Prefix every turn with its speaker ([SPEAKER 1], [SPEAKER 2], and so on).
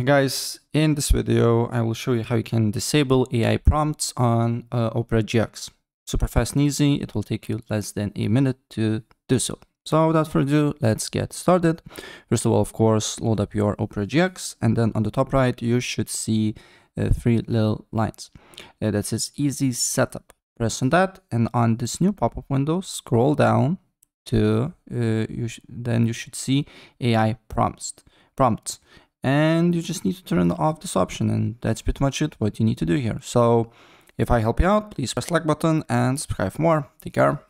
[SPEAKER 1] Hey guys, in this video I will show you how you can disable AI prompts on uh, Opera GX. Super fast and easy, it will take you less than a minute to do so. So without further ado, let's get started. First of all, of course, load up your Opera GX and then on the top right you should see uh, three little lines uh, that says easy setup. Press on that and on this new pop-up window, scroll down to, uh, you then you should see AI prompts. prompts and you just need to turn off this option and that's pretty much it what you need to do here. So if i help you out please press like button and subscribe for more. Take care